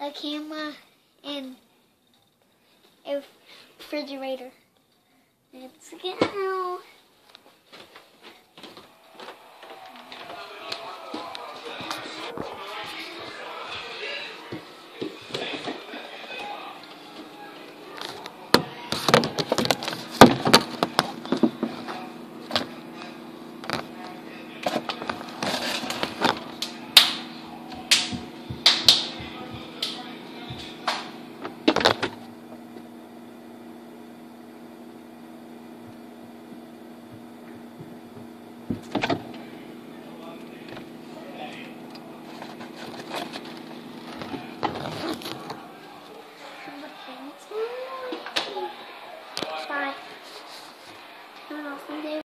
a camera, and a refrigerator. Let's go.